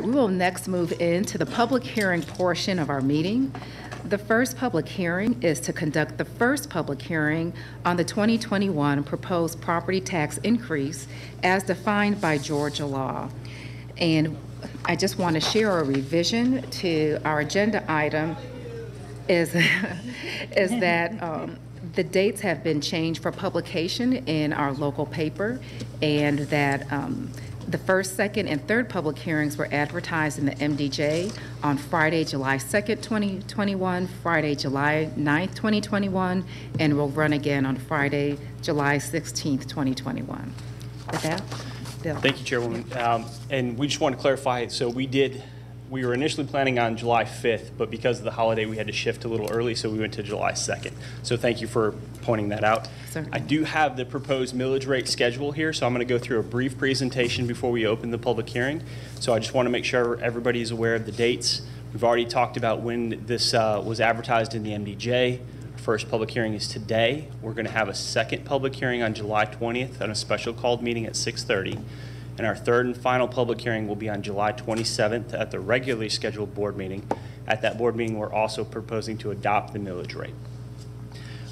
We will next move into the public hearing portion of our meeting. The first public hearing is to conduct the first public hearing on the 2021 proposed property tax increase as defined by Georgia law. And I just want to share a revision to our agenda item is, is that um, the dates have been changed for publication in our local paper, and that um, the first, second, and third public hearings were advertised in the MDJ on Friday, July 2nd, 2021, Friday, July 9th, 2021, and will run again on Friday, July 16th, 2021. With that, Bill. Thank you, Chairwoman. Um, And we just want to clarify, so we did, we were initially planning on July 5th, but because of the holiday, we had to shift a little early, so we went to July 2nd. So thank you for pointing that out. Certainly. I do have the proposed millage rate schedule here, so I'm going to go through a brief presentation before we open the public hearing. So I just want to make sure everybody is aware of the dates. We've already talked about when this uh, was advertised in the MDJ. Our First public hearing is today. We're going to have a second public hearing on July 20th and a special called meeting at 6:30. And our third and final public hearing will be on July 27th at the regularly scheduled board meeting. At that board meeting, we're also proposing to adopt the millage rate.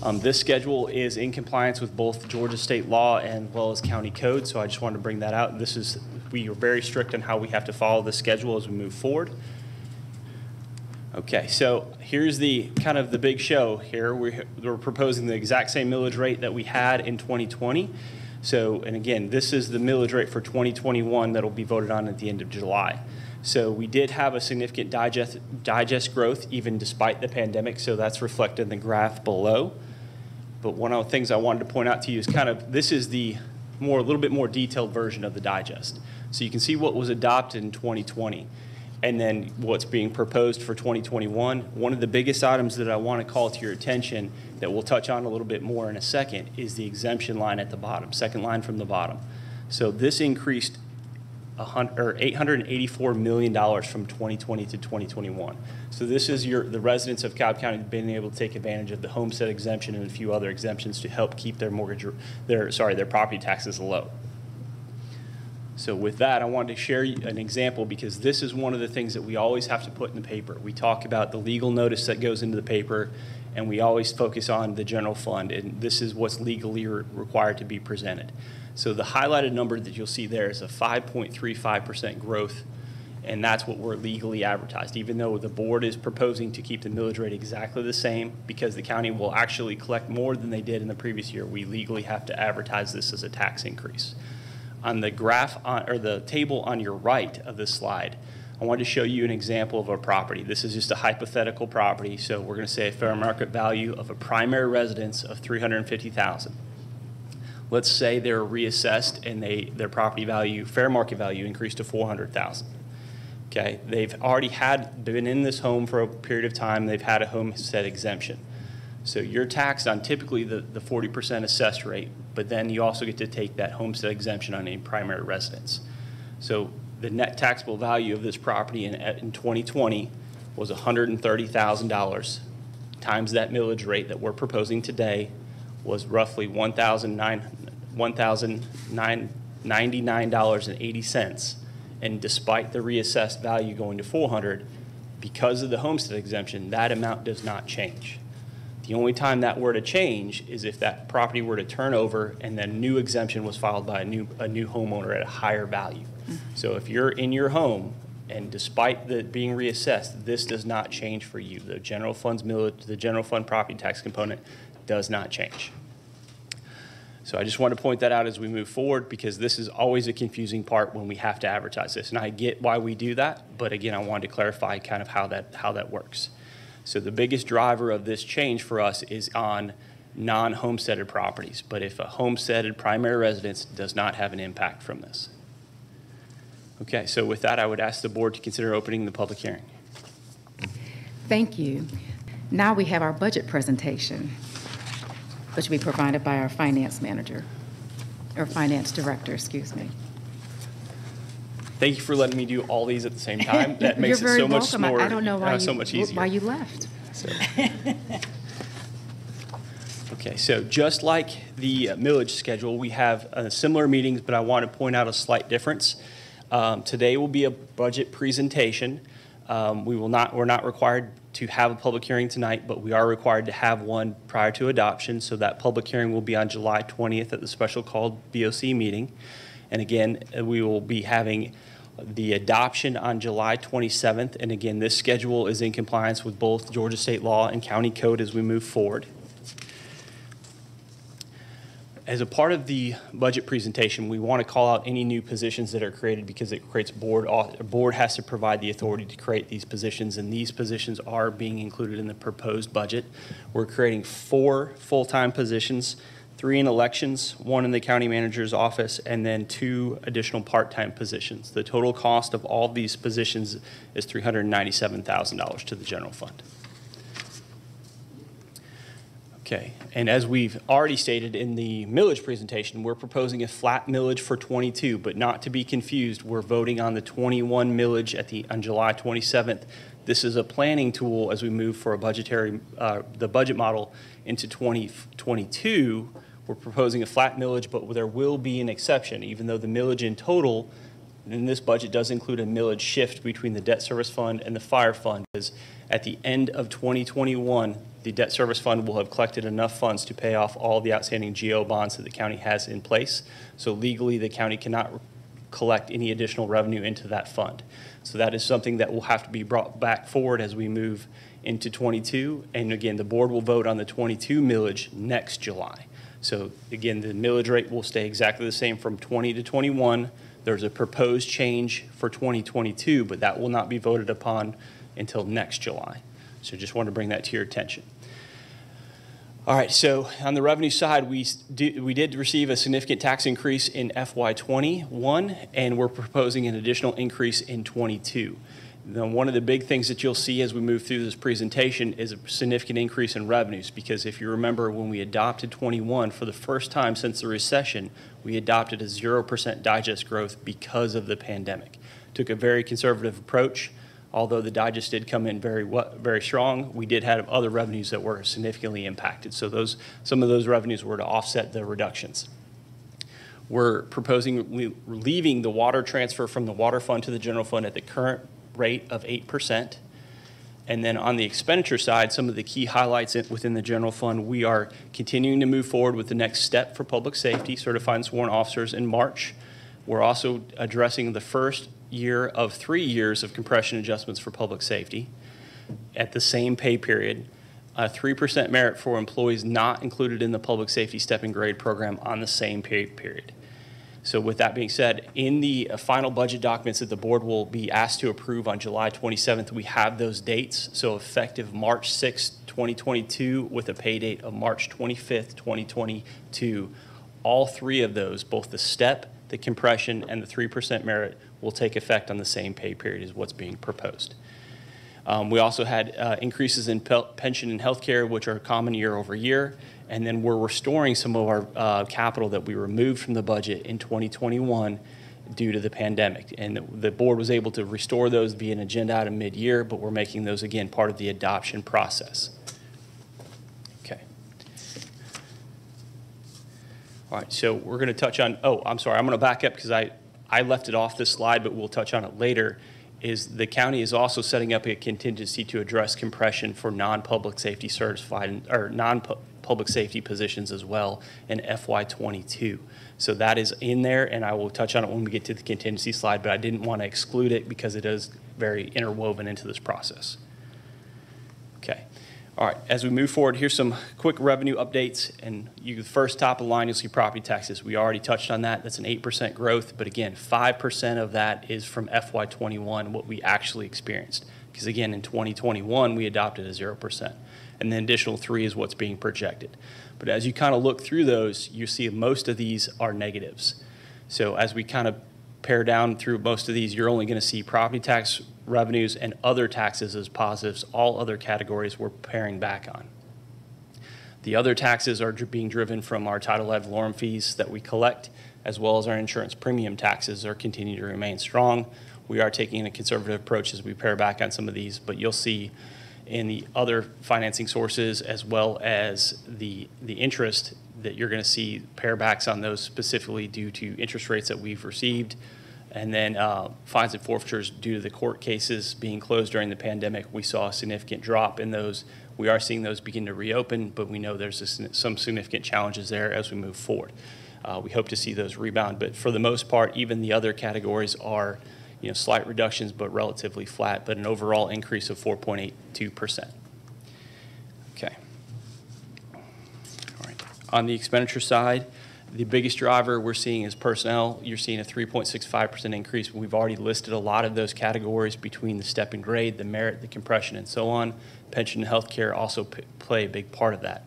Um, This schedule is in compliance with both Georgia state law and well as county code, so I just wanted to bring that out. This is, we are very strict on how we have to follow the schedule as we move forward. Okay, so here's the, kind of the big show here. We're we're proposing the exact same millage rate that we had in 2020. So, and again, this is the millage rate for 2021 that'll be voted on at the end of July. So we did have a significant digest, digest growth even despite the pandemic, so that's reflected in the graph below. But one of the things I wanted to point out to you is kind of, this is the more, a little bit more detailed version of the digest. So you can see what was adopted in 2020 and then what's being proposed for 2021. One of the biggest items that I want to call to your attention that we'll touch on a little bit more in a second is the exemption line at the bottom, second line from the bottom. So this increased or $884 million from 2020 to 2021. So this is your, the residents of Cobb County being able to take advantage of the homestead exemption and a few other exemptions to help keep their mortgage, their, sorry, their property taxes low. So with that, I wanted to share an example because this is one of the things that we always have to put in the paper. We talk about the legal notice that goes into the paper, and we always focus on the general fund, and this is what's legally re- required to be presented. So the highlighted number that you'll see there is a 5.35% growth, and that's what we're legally advertised, even though the board is proposing to keep the millage rate exactly the same, because the county will actually collect more than they did in the previous year, we legally have to advertise this as a tax increase. On the graph, on, or the table on your right of this slide, I wanted to show you an example of a property. This is just a hypothetical property, so we're going to say a fair market value of a primary residence of 350,000. Let's say they're reassessed and they, their property value, fair market value increased to 400,000. Okay, they've already had, been in this home for a period of time, they've had a homestead exemption. So you're taxed on typically the, the 40% assessed rate, but then you also get to take that homestead exemption on a primary residence. So the net taxable value of this property in, in 2020 was $130,000 times that millage rate that we're proposing today was roughly $1,009 $1,099.80. And despite the reassessed value going to 400, because of the homestead exemption, that amount does not change. The only time that were to change is if that property were to turn over and then new exemption was filed by a new, a new homeowner at a higher value. Mm-hmm. So if you're in your home and despite the being reassessed, this does not change for you. The general fund's the general fund property tax component does not change. So I just want to point that out as we move forward because this is always a confusing part when we have to advertise this. And I get why we do that, but again, I wanted to clarify kind of how that, how that works. So the biggest driver of this change for us is on non-homesteaded properties. But if a homesteaded primary residence does not have an impact from this. Okay, so with that, I would ask the board to consider opening the public hearing. Thank you. Now we have our budget presentation, which will be provided by our finance manager, or finance director, excuse me. Thank you for letting me do all these at the same time. That makes it so much welcome. I- more, I don't know why uh, so much easier. Why you left. So- Okay, so just like the millage schedule, we have uh, similar meetings, but I want to point out a slight difference. Um, Today will be a budget presentation. Um, We will not, we're not required to have a public hearing tonight, but we are required to have one prior to adoption. So that public hearing will be on July 20th at the special called BOC meeting. And again, uh, we will be having the adoption on July 27th. And again, this schedule is in compliance with both Georgia state law and county code as we move forward. As a part of the budget presentation, we want to call out any new positions that are created because it creates board, board has to provide the authority to create these positions, and these positions are being included in the proposed budget. We're creating four full-time positions, three in elections, one in the county manager's office, and then two additional part-time positions. The total cost of all these positions is $397,000 to the general fund. Okay, and as we've already stated in the millage presentation, we're proposing a flat millage for 22, but not to be confused, we're voting on the 21 millage at the, on July 27th. This is a planning tool as we move for a budgetary, uh, the budget model into 2022. We're proposing a flat millage, but there will be an exception, even though the millage in total in this budget does include a millage shift between the debt service fund and the fire fund. Because at the end of 2021, the debt service fund will have collected enough funds to pay off all the outstanding GO bonds that the county has in place. So legally, the county cannot collect any additional revenue into that fund. So that is something that will have to be brought back forward as we move into 22. And again, the board will vote on the 22 millage next July. So again, the millage rate will stay exactly the same from 20 to 21. There's a proposed change for 2022, but that will not be voted upon until next July. So just wanted to bring that to your attention. All right, so on the revenue side, we, do- we did receive a significant tax increase in FY '21, and we're proposing an additional increase in '22. Now, one of the big things that you'll see as we move through this presentation is a significant increase in revenues, because if you remember, when we adopted '21, for the first time since the recession, we adopted a 0% digest growth because of the pandemic. Took a very conservative approach. Although the digest did come in very, very strong, we did have other revenues that were significantly impacted. So those, some of those revenues were to offset the reductions. We're proposing leaving the water transfer from the water fund to the general fund at the current rate of 8%. And then on the expenditure side, some of the key highlights within the general fund, we are continuing to move forward with the next step for public safety, certified and sworn officers in March. We're also addressing the first year of three years of compression adjustments for public safety at the same pay period. A 3% merit for employees not included in the public safety step and grade program on the same pay period. So with that being said, in the uh, final budget documents that the board will be asked to approve on July 27th, we have those dates. So effective March 6th, 2022, with a pay date of March 25th, 2022. All three of those, both the step, the compression, and the 3% merit, will take effect on the same pay period as what's being proposed. Um, We also had uh, increases in pel- pension and health care, which are common year over year. And then we're restoring some of our uh, capital that we removed from the budget in 2021 due to the pandemic. And the board was able to restore those via an agenda item mid-year, but we're making those, again, part of the adoption process. Okay. All right, so we're going to touch on, oh, I'm sorry, I'm going to back up because I, I left it off this slide, but we'll touch on it later, is the county is also setting up a contingency to address compression for non-public safety certified, or non-public safety positions as well in FY '22. So that is in there, and I will touch on it when we get to the contingency slide, but I didn't want to exclude it because it is very interwoven into this process. Okay. All right, as we move forward, here's some quick revenue updates. And you, the first top of the line, you'll see property taxes. We already touched on that. That's an 8% growth. But again, 5% of that is from FY '21, what we actually experienced. Because again, in 2021, we adopted a 0%. And the additional three is what's being projected. But as you kind of look through those, you see most of these are negatives. So as we kind of pare down through most of these, you're only going to see property tax revenues and other taxes as positives. All other categories we're paring back on. The other taxes are being driven from our Title ad valorem fees that we collect, as well as our insurance premium taxes are continuing to remain strong. We are taking a conservative approach as we pare back on some of these, but you'll see in the other financing sources as well as the, the interest that you're going to see pare backs on those specifically due to interest rates that we've received And then uh, fines and forfeitures due to the court cases being closed during the pandemic, we saw a significant drop in those. We are seeing those begin to reopen, but we know there's a some significant challenges there as we move forward. Uh, We hope to see those rebound, but for the most part, even the other categories are, you know, slight reductions, but relatively flat, but an overall increase of 4.82%. Okay. All right. On the expenditure side, the biggest driver we're seeing is personnel. You're seeing a 3.65% increase. We've already listed a lot of those categories between the step and grade, the merit, the compression, and so on. Pension and health care also play a big part of that.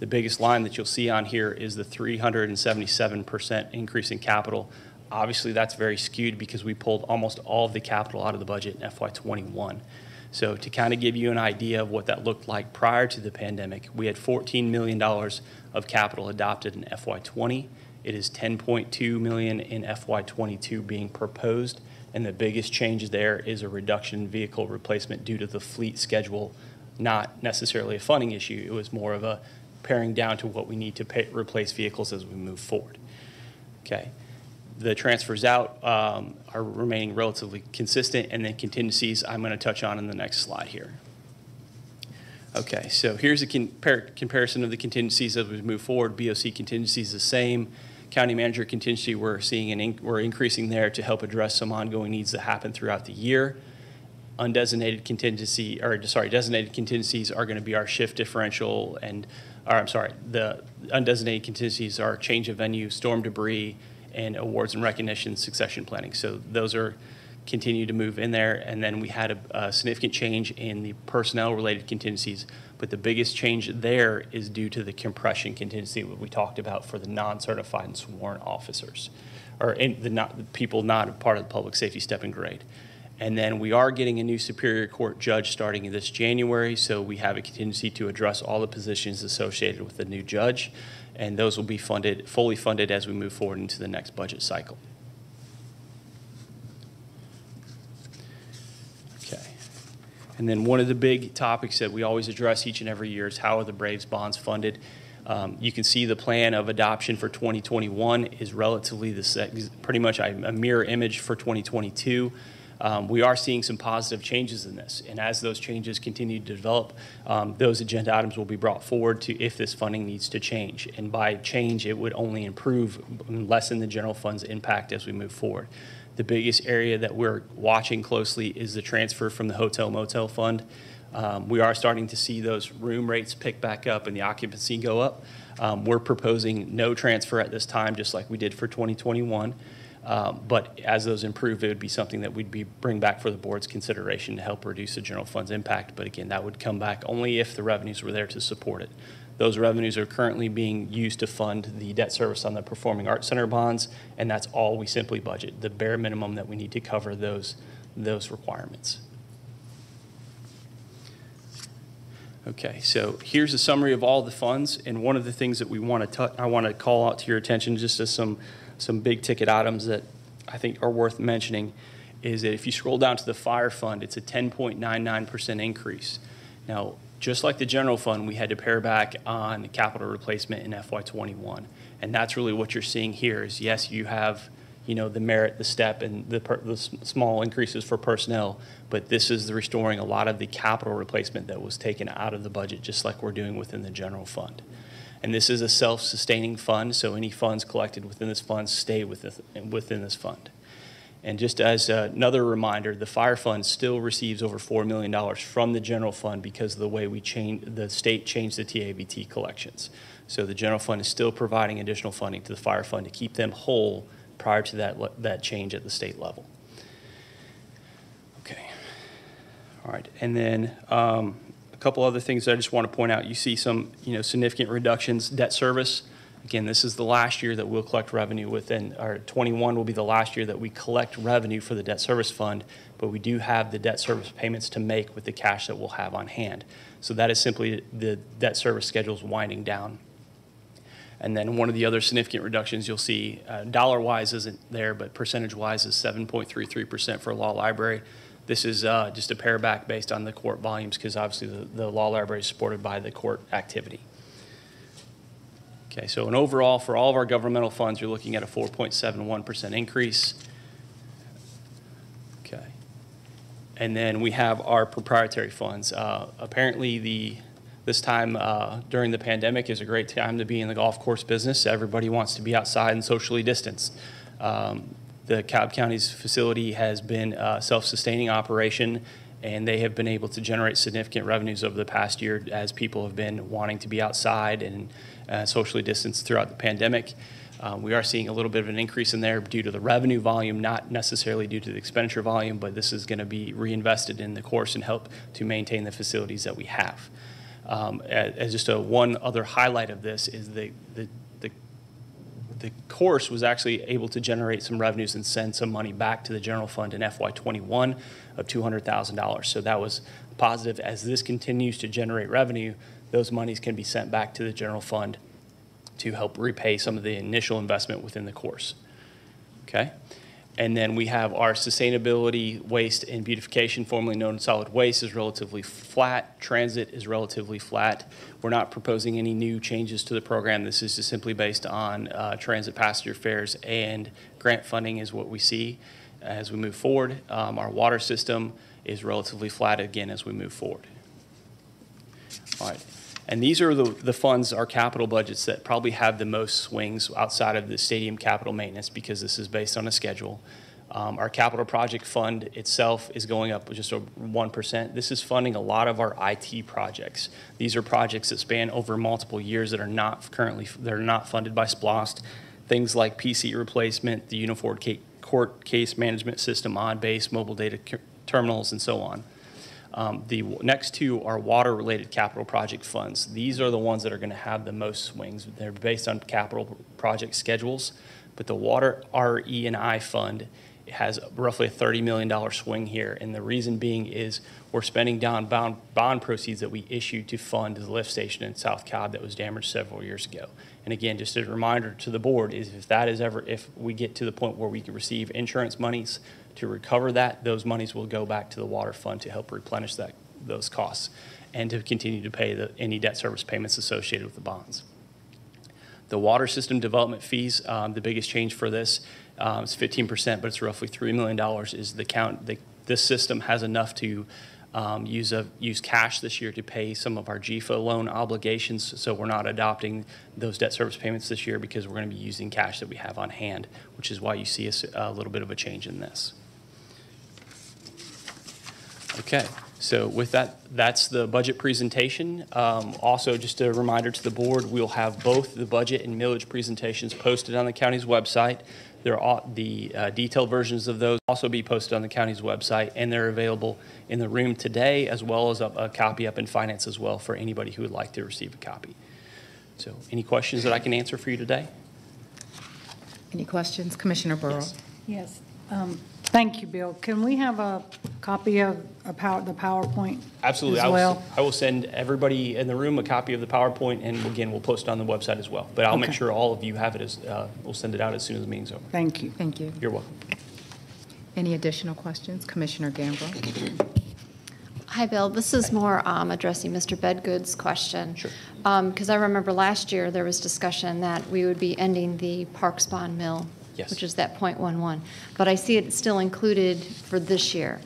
The biggest line that you'll see on here is the 377% increase in capital. Obviously, that's very skewed because we pulled almost all of the capital out of the budget in FY '21. So to kind of give you an idea of what that looked like prior to the pandemic, we had $14 million of capital adopted in FY '20. It is 10.2 million in FY '22 being proposed, and the biggest change there is a reduction in vehicle replacement due to the fleet schedule, not necessarily a funding issue. It was more of a paring down to what we need to pay, replace vehicles as we move forward. Okay. The transfers out um, are remaining relatively consistent, and then contingencies I'm going to touch on in the next slide here. Okay, so here's a compar- comparison of the contingencies as we move forward. BOC contingency is the same. County manager contingency, we're seeing an, in- we're increasing there to help address some ongoing needs that happen throughout the year. Undesignated contingency, or sorry, designated contingencies are going to be our shift differential and, or I'm sorry, the undesignated contingencies are change of venue, storm debris, and awards and recognition succession planning. So those are continue to move in there. And then we had a, a significant change in the personnel-related contingencies. But the biggest change there is due to the compression contingency that we talked about for the non-certified and sworn officers, or in the not, the people not a part of the public safety stepping grade. And then we are getting a new Superior Court judge starting this January, so we have a contingency to address all the positions associated with the new judge, and those will be funded, fully funded as we move forward into the next budget cycle. Okay. And then one of the big topics that we always address each and every year is how are the Braves bonds funded? Um, You can see the plan of adoption for 2021 is relatively the, pretty much a mirror image for 2022. Um, We are seeing some positive changes in this, and as those changes continue to develop, um, those agenda items will be brought forward to if this funding needs to change. And by change, it would only improve, and lessen the general fund's impact as we move forward. The biggest area that we're watching closely is the transfer from the hotel motel fund. Um, We are starting to see those room rates pick back up and the occupancy go up. Um, We're proposing no transfer at this time, just like we did for 2021. Um, But as those improve, it would be something that we'd be, bring back for the board's consideration to help reduce the general fund's impact. But again, that would come back only if the revenues were there to support it. Those revenues are currently being used to fund the debt service on the Performing Arts Center bonds, and that's all we simply budget, the bare minimum that we need to cover those, those requirements. Okay, so here's a summary of all the funds, and one of the things that we want to, I want to call out to your attention, just as some, some big ticket items that I think are worth mentioning, is that if you scroll down to the fire fund, it's a 10.99% increase. Now, just like the general fund, we had to pare back on capital replacement in FY '21. And that's really what you're seeing here is, yes, you have, you know, the merit, the step, and the, per- the small increases for personnel, but this is restoring a lot of the capital replacement that was taken out of the budget, just like we're doing within the general fund. And this is a self-sustaining fund, so any funds collected within this fund stay within, within this fund. And just as another reminder, the fire fund still receives over $4 million from the general fund because of the way we changed, the state changed the TAVT collections. So the general fund is still providing additional funding to the fire fund to keep them whole prior to that, that change at the state level. Okay. All right, and then um, couple other things that I just want to point out. You see some, you know, significant reductions, debt service. Again, this is the last year that we'll collect revenue within, or 21 will be the last year that we collect revenue for the debt service fund, but we do have the debt service payments to make with the cash that we'll have on hand. So that is simply the debt service schedules winding down. And then one of the other significant reductions you'll see, uh, dollar-wise isn't there, but percentage-wise is 7.33% for law library. This is uh, just a pare back based on the court volumes, because obviously the, the law library is supported by the court activity. Okay, so an overall, for all of our governmental funds, you're looking at a 4.71% increase. Okay. And then we have our proprietary funds. Uh, Apparently, the, this time uh, during the pandemic is a great time to be in the golf course business. Everybody wants to be outside and socially distanced. Um, The Cobb County's facility has been a self-sustaining operation, and they have been able to generate significant revenues over the past year as people have been wanting to be outside and uh, socially distanced throughout the pandemic. Uh, We are seeing a little bit of an increase in there due to the revenue volume, not necessarily due to the expenditure volume, but this is going to be reinvested in the course and help to maintain the facilities that we have. Um, a- As just a one other highlight of this is the, the, the course was actually able to generate some revenues and send some money back to the general fund in FY '21 of $200,000. So that was positive. As this continues to generate revenue, those monies can be sent back to the general fund to help repay some of the initial investment within the course. Okay? And then we have our sustainability, waste, and beautification, formerly known as solid waste, is relatively flat. Transit is relatively flat. We're not proposing any new changes to the program. This is just simply based on uh, transit passenger fares and grant funding is what we see as we move forward. Um, Our water system is relatively flat again as we move forward. All right. And these are the, the funds, our capital budgets that probably have the most swings outside of the stadium capital maintenance because this is based on a schedule. Um, our capital project fund itself is going up just over 1%. This is funding a lot of our IT projects. These are projects that span over multiple years that are not currently, that are not funded by SPLOST. Things like PC replacement, the Uniform Court Case Management System, on-base mobile data terminals, and so on. Um, The next two are water-related capital project funds. These are the ones that are going to have the most swings. They're based on capital project schedules, but the water RE and I fund has roughly a $30 million swing here. And the reason being is we're spending down bond, bond proceeds that we issued to fund the lift station in South Cobb that was damaged several years ago. And again, just a reminder to the board is if that is ever, if we get to the point where we can receive insurance monies to recover that, those monies will go back to the water fund to help replenish that, those costs and to continue to pay the, any debt service payments associated with the bonds. The water system development fees, um, the biggest change for this, um, fifteen percent, but it's roughly three million dollars is the count, the, this system has enough to, um, use a, use cash this year to pay some of our GEFA loan obligations, so we're not adopting those debt service payments this year because we're gonna be using cash that we have on hand, which is why you see a little bit of a change in this. Okay, so with that, that's the budget presentation. Um, Also, just a reminder to the board, we'll have both the budget and millage presentations posted on the county's website. There are, the uh, detailed versions of those also be posted on the county's website, and they're available in the room today, as well as a a copy up in finance as well for anybody who would like to receive a copy. So any questions that I can answer for you today? Any questions? Commissioner Birrell? Yes. Um, Thank you, Bill. Can we have a copy of a power, the PowerPoint Absolutely. as I will, well? I will send everybody in the room a copy of the PowerPoint, and again, we'll post it on the website as well. But I'll make sure all of you have it as, uh, we'll send it out as soon as the meeting's over. Thank you. Thank you. You're welcome. Any additional questions? Commissioner Gambrill? Hi, Bill. This is more um, addressing Mr. Bedgood's question. Sure. Because I remember last year, there was discussion that we would be ending the Parks Bond Mill. Yes. Which is that .11. But I see it still included for this year.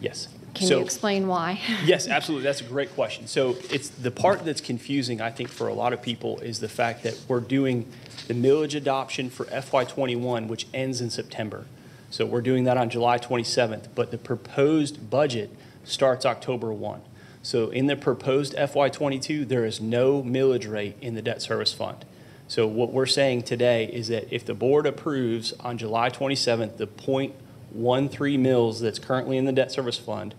Yes. Can So- you explain why? Yes, absolutely. That's a great question. So it's, the part that's confusing, I think, for a lot of people is the fact that we're doing the millage adoption for FY '21, which ends in September. So we're doing that on July 27th, but the proposed budget starts October 1. So in the proposed FY '22, there is no millage rate in the debt service fund. So what we're saying today is that if the board approves on July 27th, the .13 mills that's currently in the debt service fund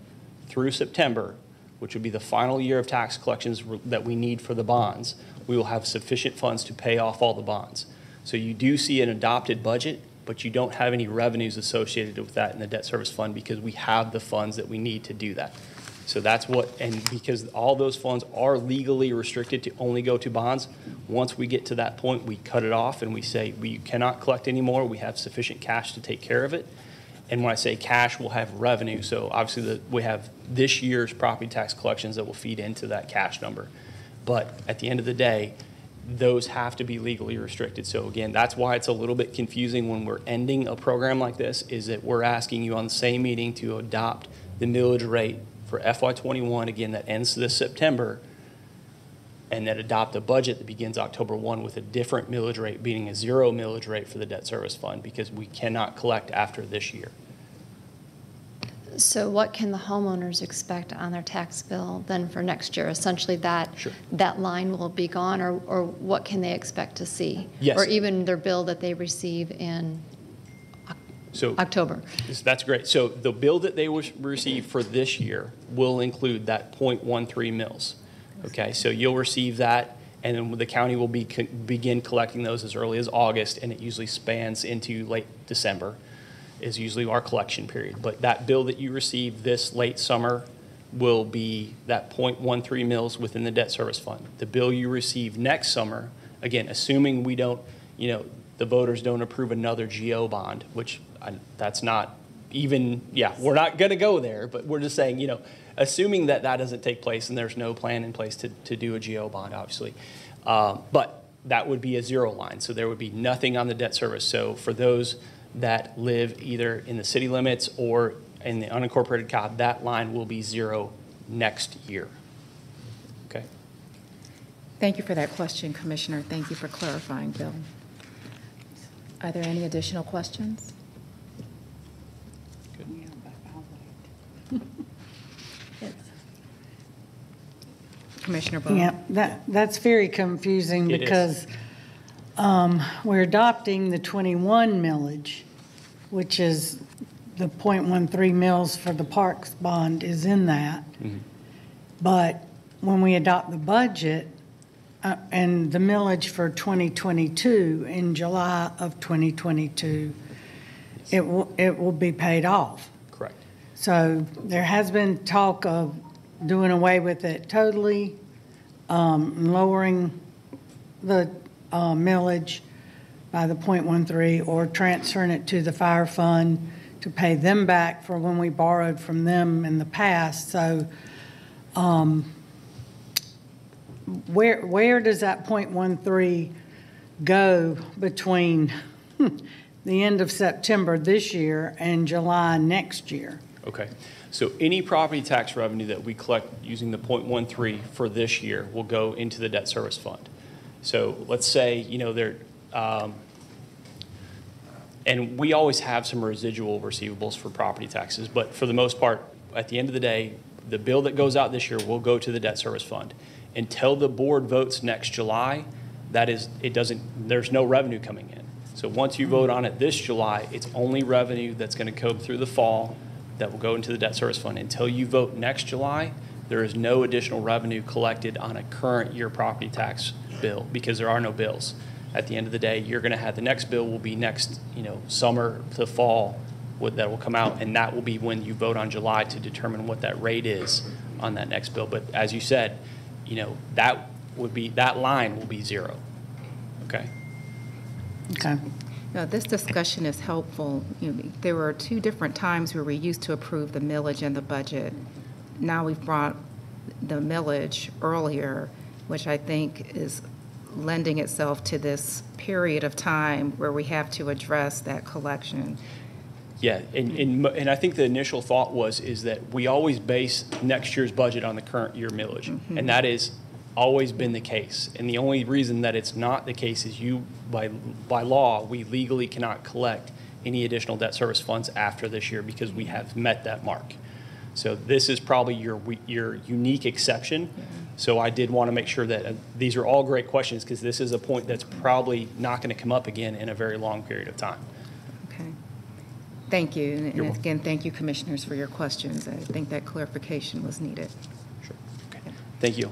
through September, which would be the final year of tax collections that we need for the bonds, we will have sufficient funds to pay off all the bonds. So you do see an adopted budget, but you don't have any revenues associated with that in the debt service fund because we have the funds that we need to do that. So that's what, and because all those funds are legally restricted to only go to bonds, once we get to that point, we cut it off and we say, we cannot collect anymore, we have sufficient cash to take care of it. And when I say cash, we'll have revenue, so obviously the, we have this year's property tax collections that will feed into that cash number. But at the end of the day, those have to be legally restricted. So again, that's why it's a little bit confusing when we're ending a program like this, is that we're asking you on the same meeting to adopt the millage rate for FY '21, again, that ends this September, and then adopt a budget that begins October 1 with a different millage rate, being a zero millage rate for the debt service fund, because we cannot collect after this year. So what can the homeowners expect on their tax bill then for next year? Essentially, that, Sure. that line will be gone, or, or what can they expect to see? Yes. Or even their bill that they receive in So October? That's great. So the bill that they will receive for this year will include that .13 mils. Okay, so you'll receive that, and then the county will be, begin collecting those as early as August, and it usually spans into late December, is usually our collection period. But that bill that you receive this late summer will be that .13 mils within the debt service fund. The bill you receive next summer, again, assuming we don't, you know, the voters don't approve another GO bond, which I, that's not even, yeah, we're not going to go there, but we're just saying, you know, assuming that that doesn't take place and there's no plan in place to, to do a GO bond, obviously. Um, but that would be a zero line, so there would be nothing on the debt service. So for those that live either in the city limits or in the unincorporated Cobb, that line will be zero next year. Okay? Thank you for that question, Commissioner. Thank you for clarifying, Bill. Are there any additional questions? Commissioner Bo? Yeah, that, that's very confusing It is. because um, we're adopting the 21 millage, which is the .13 mills for the parks bond is in that. But when we adopt the budget uh, and the millage for 2022 in July of 2022, it will, it will be paid off. Correct. So there has been talk of doing away with it totally, um, lowering the uh, millage by the .13, or transferring it to the fire fund to pay them back for when we borrowed from them in the past. So um, where, where does that .13 go between the end of September this year and July next year? Okay, so any property tax revenue that we collect using the .13 for this year will go into the debt service fund. So let's say, you know, there, um, and we always have some residual receivables for property taxes, but for the most part, at the end of the day, the bill that goes out this year will go to the debt service fund. Until the board votes next July, that is, it doesn't, there's no revenue coming in. So once you vote on it this July, it's only revenue that's going to come through the fall that will go into the debt service fund. Until you vote next July, there is no additional revenue collected on a current year property tax bill because there are no bills. At the end of the day, you're going to have, the next bill will be next, you know, summer to fall that will come out, and that will be when you vote on July to determine what that rate is on that next bill. But as you said, you know, that would be, that line will be zero. Okay? Okay. This discussion is helpful. You know, There were two different times where we used to approve the millage and the budget. Now we've brought the millage earlier, which I think is lending itself to this period of time where we have to address that collection. Yeah, and, and, and I think the initial thought was, is that we always base next year's budget on the current year millage. Mm-hmm. And that has always been the case. And the only reason that it's not the case is you, by, by law, we legally cannot collect any additional debt service funds after this year because we have met that mark. So this is probably your, your unique exception. So I did want to make sure that, uh, these are all great questions because this is a point that's probably not going to come up again in a very long period of time. Okay. Thank you. And- And again, thank you, Commissioners, for your questions. I think that clarification was needed. Sure. Okay. Thank you.